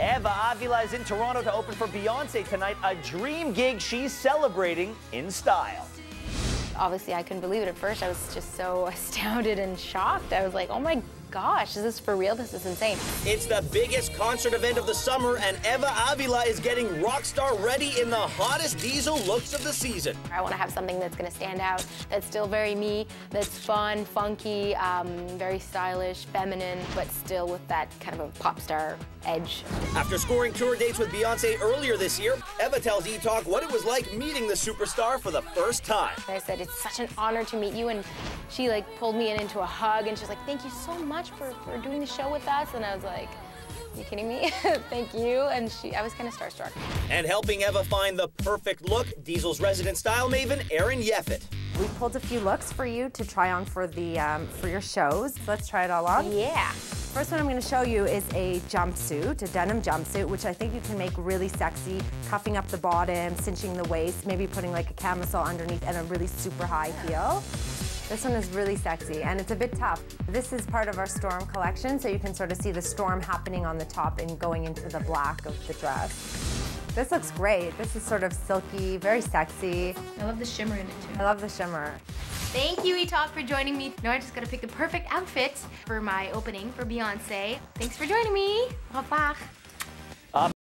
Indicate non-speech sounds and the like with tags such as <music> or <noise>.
Eva Avila is in Toronto to open for Beyonce tonight, a dream gig she's celebrating in style. Obviously, I couldn't believe it at first. I was just so <laughs> astounded and shocked. I was like, oh my gosh, is this for real? This is insane. It's the biggest concert event of the summer, and Eva Avila is getting rock star ready in the hottest Diesel looks of the season. I want to have something that's going to stand out, that's still very me, that's fun, funky, um, very stylish, feminine, but still with that kind of a pop star edge. After scoring tour dates with Beyonce earlier this year, Eva tells eTalk what it was like meeting the superstar for the first time. I said, it's such an honor to meet you, and she like pulled me in into a hug, and she's like, thank you so much much for, for doing the show with us. And I was like, you kidding me? <laughs> Thank you. And she, I was kind of starstruck. And helping Eva find the perfect look, Diesel's resident style maven, Erin Yeffet. We pulled a few looks for you to try on for the um, for your shows. Let's try it all on. Yeah. First one I'm going to show you is a jumpsuit, a denim jumpsuit, which I think you can make really sexy, cuffing up the bottom, cinching the waist, maybe putting like a camisole underneath and a really super high heel. This one is really sexy and it's a bit tough. This is part of our storm collection, so you can sort of see the storm happening on the top and going into the black of the dress. This looks great. This is sort of silky, very sexy. I love the shimmer in it too. I love the shimmer. Thank you, eTalk, for joining me. Now I just gotta pick the perfect outfit for my opening for Beyonce. Thanks for joining me. Au revoir.